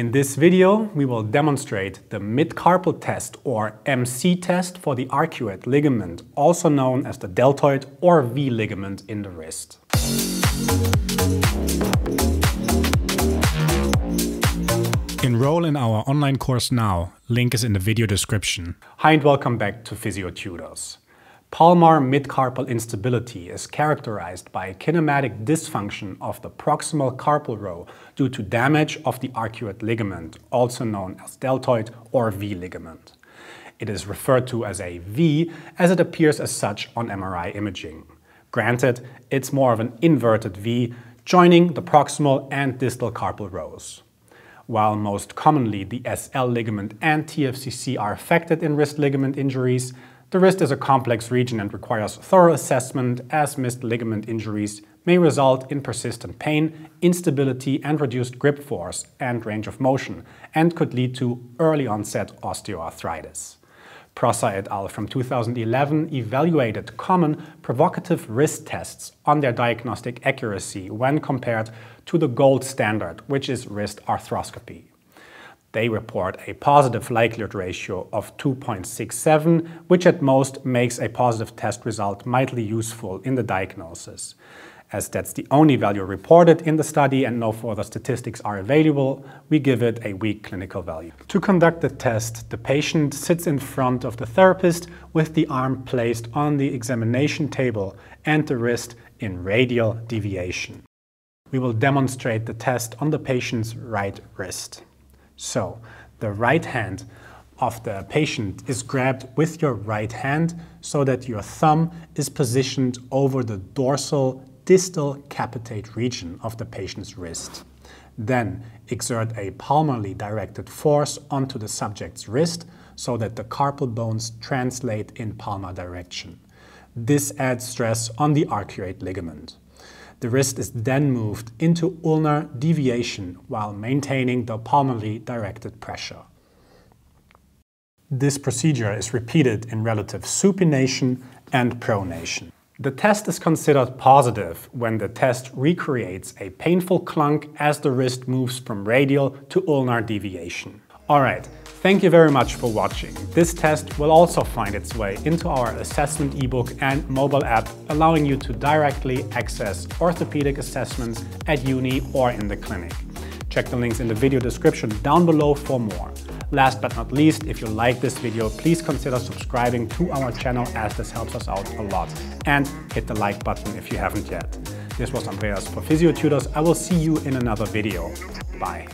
In this video, we will demonstrate the midcarpal test or MC test for the arcuate ligament, also known as the deltoid or V ligament in the wrist. Enroll in our online course now. Link is in the video description. Hi and welcome back to Physio Tutors. Palmar midcarpal instability is characterized by kinematic dysfunction of the proximal carpal row due to damage of the arcuate ligament, also known as deltoid or V ligament. It is referred to as a V as it appears as such on MRI imaging. Granted, it's more of an inverted V, joining the proximal and distal carpal rows. While most commonly the SL ligament and TFCC are affected in wrist ligament injuries, the wrist is a complex region and requires thorough assessment as missed ligament injuries may result in persistent pain, instability and reduced grip force and range of motion and could lead to early onset osteoarthritis. Prosser et al. from 2011 evaluated common provocative wrist tests on their diagnostic accuracy when compared to the gold standard, which is wrist arthroscopy. They report a positive likelihood ratio of 2.67, which at most makes a positive test result mildly useful in the diagnosis. As that's the only value reported in the study and no further statistics are available, we give it a weak clinical value. To conduct the test, the patient sits in front of the therapist with the arm placed on the examination table and the wrist in radial deviation. We will demonstrate the test on the patient's right wrist. So the right hand of the patient is grabbed with your right hand so that your thumb is positioned over the dorsal distal capitate region of the patient's wrist. Then exert a palmarly directed force onto the subject's wrist so that the carpal bones translate in palmar direction. This adds stress on the arcuate ligament. The wrist is then moved into ulnar deviation while maintaining the palmarly directed pressure. This procedure is repeated in relative supination and pronation. The test is considered positive when the test recreates a painful clunk as the wrist moves from radial to ulnar deviation. Alright, Thank you very much for watching. This test will also find its way into our assessment ebook and mobile app, allowing you to directly access orthopedic assessments at uni or in the clinic. Check the links in the video description down below for more. Last but not least, if you like this video, please consider subscribing to our channel as this helps us out a lot. And hit the like button if you haven't yet. This was Andreas for Physio Tutors. I will see you in another video. Bye.